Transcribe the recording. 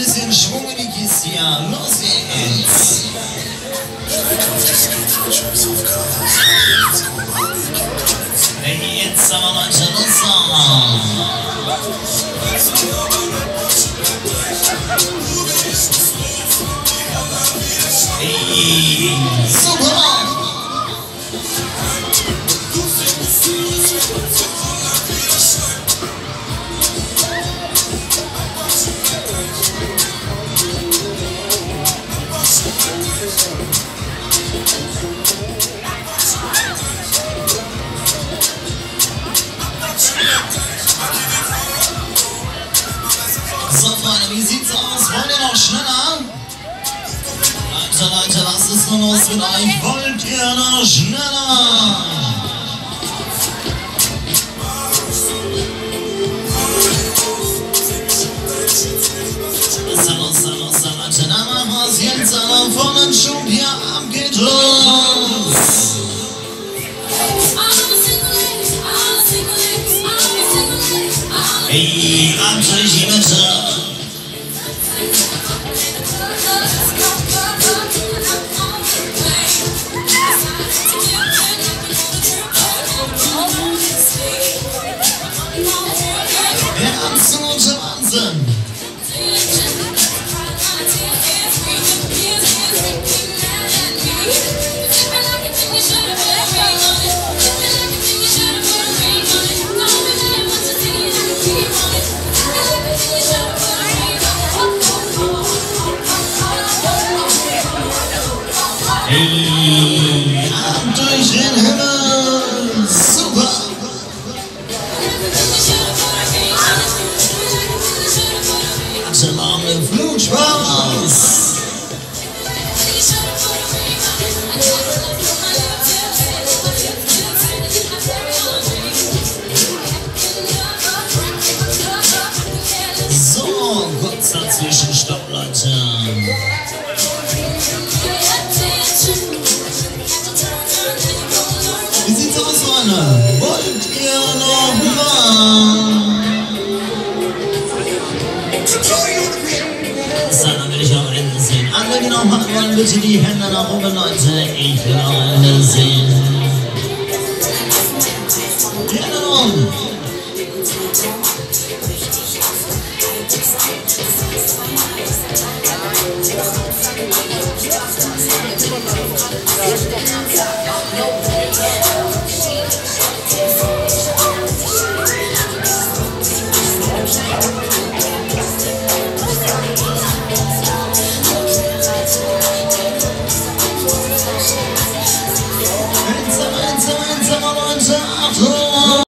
Ladies and gentlemen, it's Los Angeles. Ve it's Salamacan'ın sağlam. So, Freunde, wie sieht's aus? Wollt ihr noch schneller? Leute, Leute, was ist nun los mit euch? Wollt ihr noch schneller? Atemarme Flutspaß! So, kurzer Zwischenstopp, Leute. Genau, mach mal bitte die Hände nach oben, Leute. Ich will auch alle sehen. Die Hände nach oben. Thank